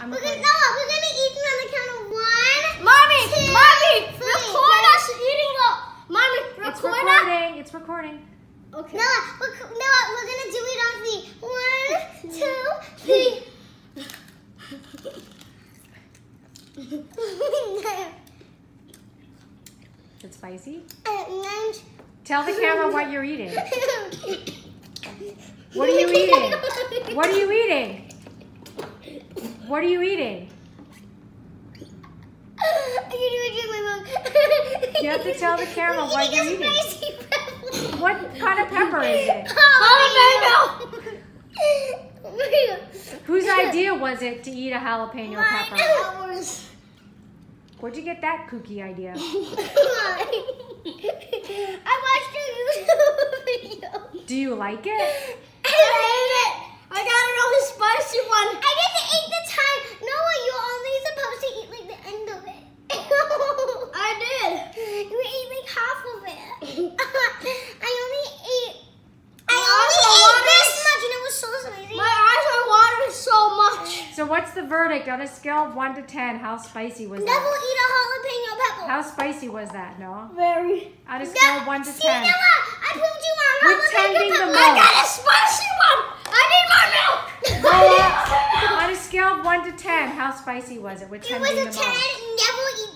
I'm We're gonna, no, we're gonna eat them on the count of one. Mommy, two, mommy, three. record us eating the. Mommy, It's record us. recording. It's recording. Okay. No, we're, no, we're gonna do it on three. One, two, three. It's spicy. and Tell the camera what you're eating. What are you eating? What are you eating? What are you eating? You have to tell the camera what you're eating. What kind of pepper is it? Oh, Whose idea was it to eat a jalapeno pepper? Mine. Where'd you get that kooky idea? I watched a YouTube video. Do you like it? I hate it. I got it a really spicy one. I get to eat the time. Noah, you're only supposed to eat like the end of it. I did. You ate like half of it. I only ate. I My only eyes are ate watering. this much, and it was so spicy. My eyes are watering so much. So what's the verdict on a scale of 1 to 10? How spicy was Never that? eat a jalapeno pepper. How spicy was that, Noah? Very. On a scale of 1 to See, 10. Noah, I proved you wrong. Pretending the pepper. I got a spicy one. I need my milk. Noah, on a scale of 1 to 10, how spicy was it? With It 10 was being a the 10. most. Never eat